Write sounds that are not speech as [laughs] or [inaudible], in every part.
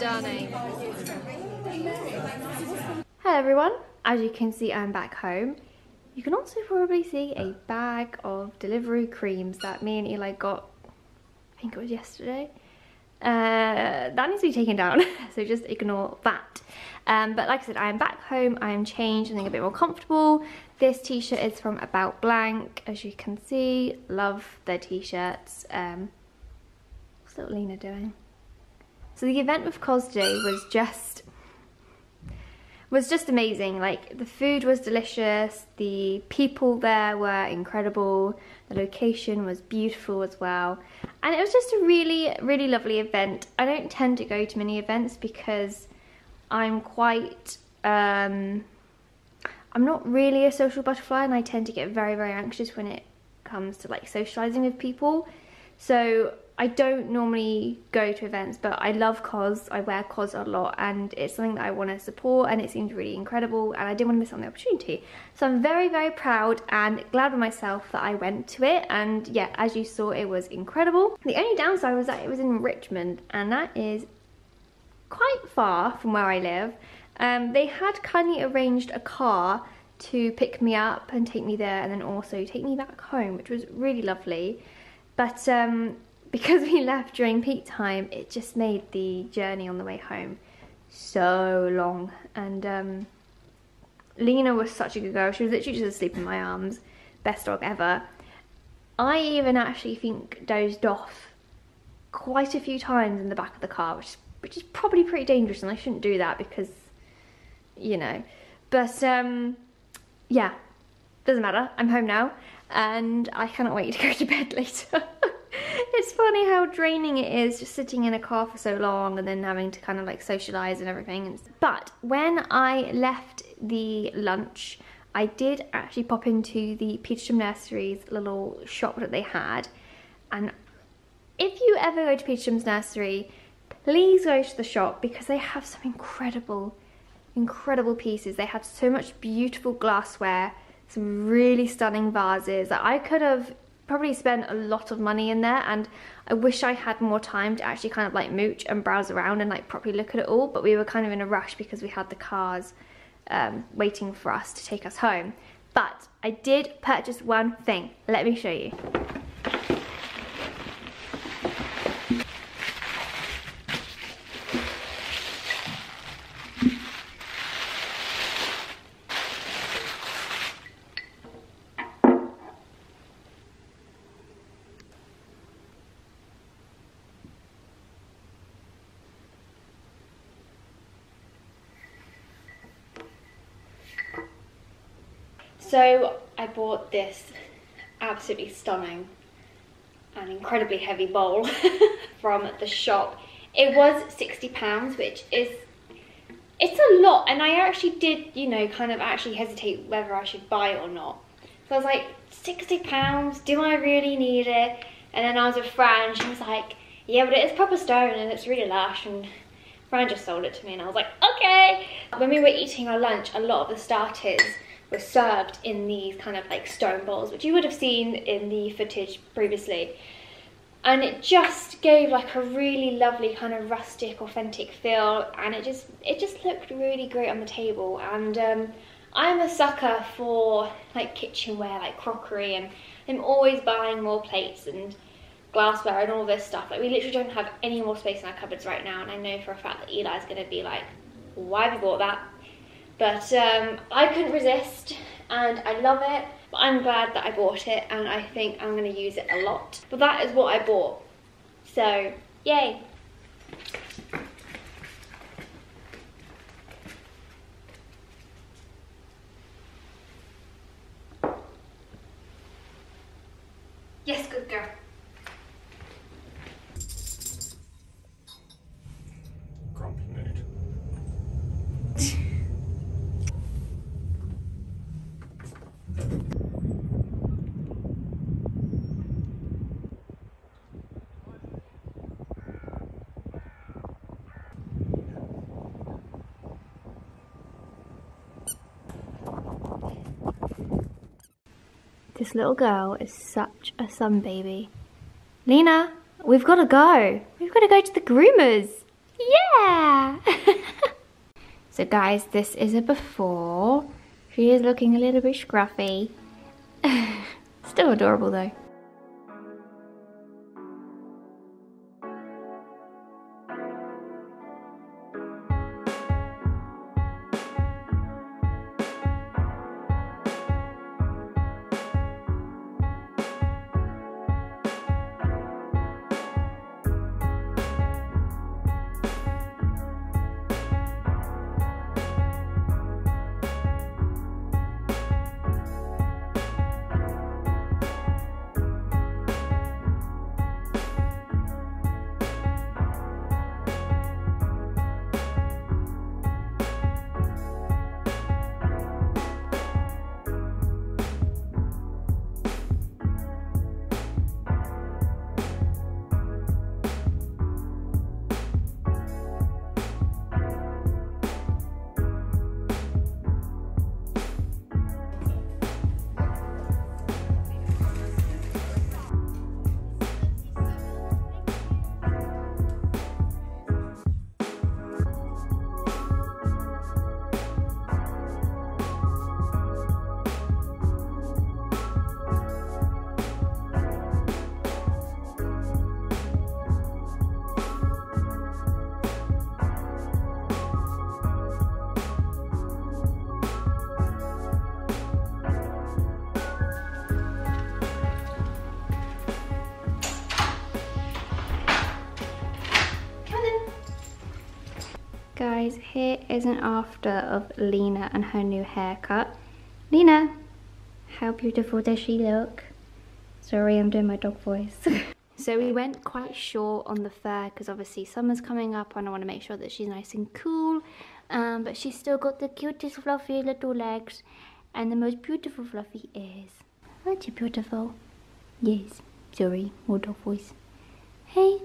Stunning. Hello everyone, as you can see I'm back home. You can also probably see a bag of delivery creams that me and Eli got, I think it was yesterday. Uh, that needs to be taken down, [laughs] so just ignore that. Um, but like I said, I am back home, I am changed, and a bit more comfortable. This t-shirt is from About Blank, as you can see. Love their t-shirts. Um, what's little Lena doing? So the event with Cos today was just was just amazing. Like the food was delicious, the people there were incredible, the location was beautiful as well. And it was just a really, really lovely event. I don't tend to go to many events because I'm quite um I'm not really a social butterfly and I tend to get very, very anxious when it comes to like socializing with people. So I don't normally go to events, but I love COS. I wear COS a lot and it's something that I want to support and it seems really incredible and I didn't want to miss on the opportunity. So I'm very, very proud and glad with myself that I went to it and yeah, as you saw, it was incredible. The only downside was that it was in Richmond and that is quite far from where I live. Um, they had kindly arranged a car to pick me up and take me there and then also take me back home, which was really lovely. But um, because we left during peak time, it just made the journey on the way home so long. And um, Lena was such a good girl. She was literally just asleep in my arms. Best dog ever. I even actually think dozed off quite a few times in the back of the car, which, which is probably pretty dangerous and I shouldn't do that because, you know. But um, yeah, doesn't matter. I'm home now and I cannot wait to go to bed [laughs] later. It's funny how draining it is just sitting in a car for so long and then having to kind of like socialize and everything. But when I left the lunch, I did actually pop into the Petersham Nurseries little shop that they had. And if you ever go to Petersham's Nursery, please go to the shop because they have some incredible, incredible pieces. They had so much beautiful glassware, some really stunning vases that I could have probably spent a lot of money in there and I wish I had more time to actually kind of like mooch and browse around and like properly look at it all but we were kind of in a rush because we had the cars um, waiting for us to take us home. But I did purchase one thing. Let me show you So I bought this absolutely stunning and incredibly heavy bowl [laughs] from the shop. It was £60, which is, it's a lot. And I actually did, you know, kind of actually hesitate whether I should buy it or not. So I was like, £60, do I really need it? And then I was with Fran, she was like, yeah, but it is proper stone and it's really lush. And Fran just sold it to me and I was like, okay. When we were eating our lunch, a lot of the starters were served in these kind of like stone bowls, which you would have seen in the footage previously. And it just gave like a really lovely kind of rustic, authentic feel, and it just it just looked really great on the table. And um, I'm a sucker for like kitchenware, like crockery, and I'm always buying more plates and glassware and all this stuff. Like we literally don't have any more space in our cupboards right now, and I know for a fact that Eli's gonna be like, "Why have you bought that?" But um, I couldn't resist and I love it. But I'm glad that I bought it and I think I'm going to use it a lot. But that is what I bought. So, yay. Yes, good girl. This little girl is such a sun baby. Lena, we've got to go. We've got to go to the groomers. Yeah! [laughs] so guys, this is a before. She is looking a little bit scruffy. [laughs] Still adorable though. Guys, here is an after of Lena and her new haircut. Lena, how beautiful does she look? Sorry, I'm doing my dog voice. [laughs] so we went quite short on the fur because obviously summer's coming up and I want to make sure that she's nice and cool. Um, but she's still got the cutest fluffy little legs and the most beautiful fluffy ears. Aren't you beautiful? Yes. Sorry, more dog voice. Hey.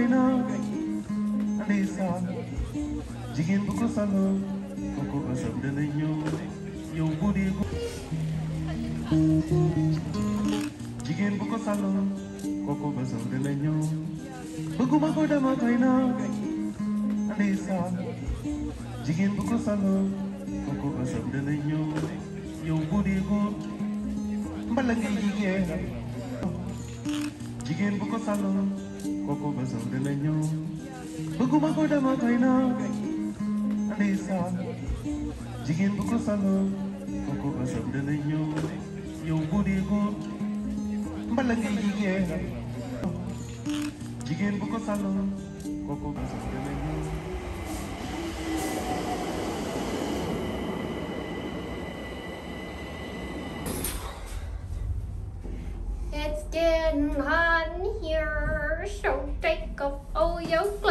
Ko koy na ndeysaan jigéen bu ko salo kooku basam dana ñëw bu jigéen bu ko salo kooku basam dana ñëw ko jigéen bu ko salo kooku basam dana ñëw bu dee ko mbala ngay jigéen jigéen bu ko kooku basam dana ñëw bëgguma ko dama koy na ndeysaan jigéen bu ko salo kooku basam dana ñëw yow bu dee ko mbala ngay jigéen jigéen bu ko salo kooku basam dana ñëw so